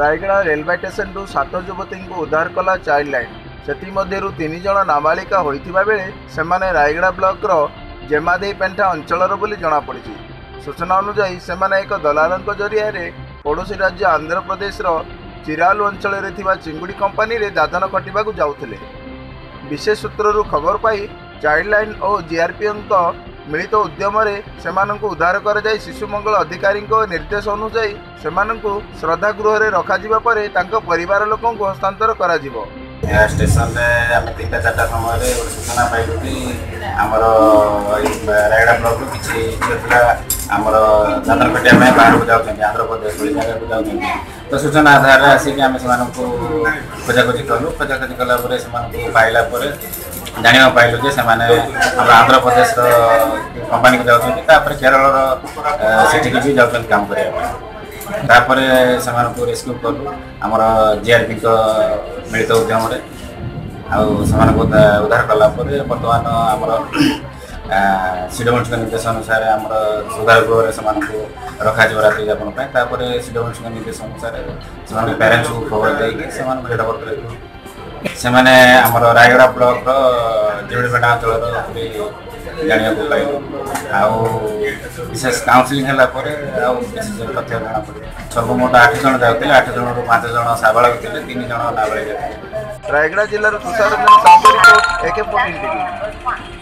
Rayagada railway ଷ୍ଟେସନରୁ ସାତ ଯୁବତୀଙ୍କୁ ଉଦ୍ଧାର କଲା ଚାଇଲ୍ଡ ଲାଇନ୍ ସେଥିମଧ୍ୟରୁ ତିନି ଜଣ ନାବାଳିକା ହୋଇଥିବା ବେଳେ ସେମାନେ ରାୟଗଡ଼ା ବ୍ଲକର ଜେମାଦେଇ ପେଣ୍ଠା ଅଞ୍ଚଳର ବୋଲି ଜଣାପଡ଼ିଛି ସୂଚନା ଅନୁଯାୟୀ ସେମାନେ ଏକ ଦଲାଲଙ୍କ ଜରିଆରେ ପଡ଼ୋଶୀ ରାଜ୍ୟ ଆନ୍ଧ୍ରପ୍ରଦେଶର ଚିରାଲୁ ଅଞ୍ଚଳରେ ଥିବା ଚିଙ୍ଗୁଡ଼ି କମ୍ପାନୀରେ ଦାଦନ ଖଟିବାକୁ ଯାଉଥିଲେ ବିଶେଷ ସୂତ୍ରରୁ ଖବର ପାଇ ଚାଇଲ୍ଡ ଲାଇନ୍ ଓ ଜିଆର୍ପିଓଙ୍କ उद्यमार शिशुमं अधिकीको निर्देश अनुसार समाधान गृहले रे तार लोक स्टेशन स्टेसन तिनटा चारटा समय सूचना पालु कि आमर रायडा ब्लक्र आम बाह्र आन्ध्रप्रद सूचना आधार आसिक खोजाखोजी कलु खोजाखोजी कलापान पालाप जाने आन्ध्र प्रदेश र कम्पानी जान्छ तेरिको जिउँदै काम गरेपछि तर समास् आम जिआरपिको मिलित उद्यमे आउँदा उद्धार कलापमान आम सिडब्ल्युटी निर्देश गृहले समा र राति सिडब्ल्युटी निर्देशअअनुसार समासि हेर्भ ସେମାନେ ଆମର ରାୟଗଡ଼ା ବ୍ଲକର ଦେଉଳିବେଟା ଅଞ୍ଚଳର ଜାଣିବାକୁ ପାଇଲୁ ଆଉ ବିଶେଷ କାଉନ୍ସିଲିଂ ହେଲା ପରେ ଆଉ ବିଶେଷ ତଥ୍ୟ ଜଣା ପଡ଼ିଲା ସର୍ବମୋଟ ଆଠ ଜଣ ଯାଉଥିଲେ ଆଠ ଜଣରୁ ପାଞ୍ଚ ଜଣ ସାବାଳକ ଥିଲେ ତିନି ଜଣ ନାବାଳିକା ଥିଲେ ରାୟଗଡ଼ା ଜିଲ୍ଲାରୁ ତୁଷାର